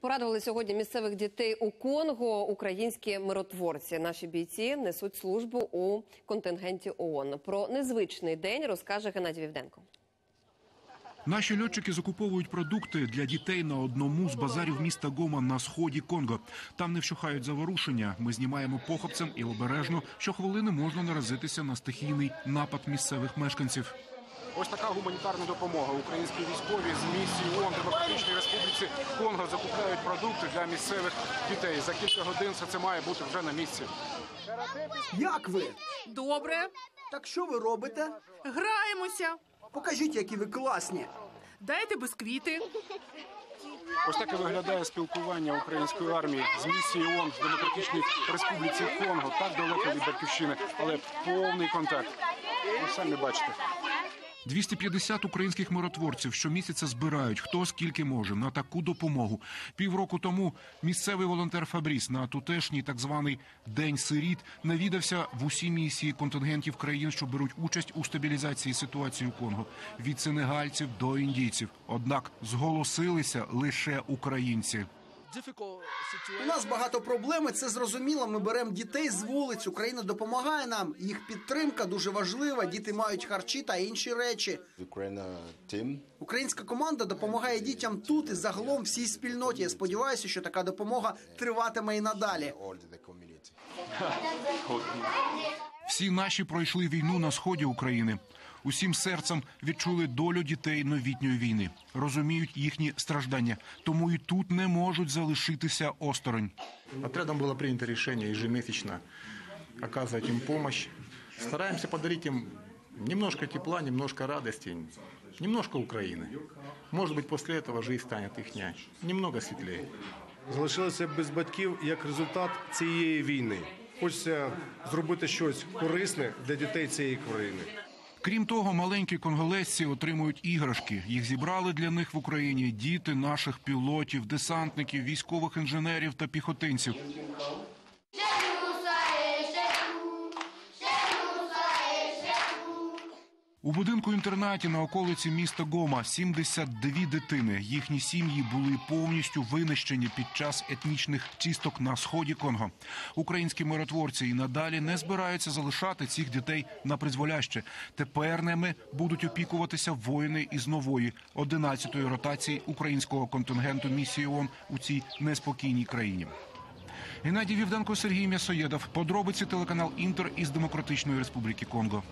Порадували сьогодні місцевих дітей у Конго українські миротворці. Наші бійці несуть службу у контингенті ООН. Про незвичний день розкаже Геннадій Вівденко. Наші льотчики закуповують продукти для дітей на одному з базарів міста Гома на сході Конго. Там не вщухають заворушення. Ми знімаємо похопцем і обережно, що хвилини можна наразитися на стихійний напад місцевих мешканців. Ось така гуманітарна допомога. Українські військові з місії ООН Демократичній Республіці Конго закупляють продукти для місцевих дітей. За кілька годин все це має бути вже на місці. Як ви? Добре, Так що ви робите? граємося. Покажіть, які ви класні. Дайте бисквіти. Ось так і виглядає спілкування української армії з місією ООН в Демократичній Республіці Конго. Так далеко від батьківщини, але повний контакт. Ви самі бачите. 250 українських миротворців щомісяця збирають хто скільки може на таку допомогу. Півроку тому місцевий волонтер Фабріс на тутешній так званий день сиріт навідався в усі місії контингентів країн, що беруть участь у стабілізації ситуації у Конго від сенегальців до індійців. Однак зголосилися лише українці. У нас багато проблем, і це зрозуміло. Ми беремо дітей з вулиць. Україна допомагає нам. Їх підтримка дуже важлива. Діти мають харчі та інші речі. Українська команда допомагає дітям тут і загалом всій спільноті. Я сподіваюся, що така допомога триватиме і надалі. Всі наші пройшли війну на сході України Усім серцем відчули долю дітей новітньої війни, розуміють їхні страждання, тому і тут не можуть залишитися осторонь. Отрядом было принято решение ежемесячно оказывать им помощь. Стараемся подарить им немножко тепла, немножко радости, немножко Украины. Может быть, после этого жизнь станет их немного светлее. залишилися без батьків як результат цієї війни. Хочеться зробити щось корисне для дітей цієї країни. Крім того, маленькі конголезці отримують іграшки. Їх зібрали для них в Україні діти наших пілотів, десантників, військових інженерів та піхотинців. У будинку інтернаті на околиці міста Гома 72 дитини. Їхні сім'ї були повністю винищені під час етнічних чисток на сході Конго. Українські миротворці і надалі не збираються залишати цих дітей на призволяще. Тепер ними будуть опікуватися воїни із нової 11-ї ротації українського контингенту місії ООН у цій неспокійній країні. Геннадій Вівденко, Сергій М'ясоєдов. Подробиці телеканал Інтер із Демократичної Республіки Конго.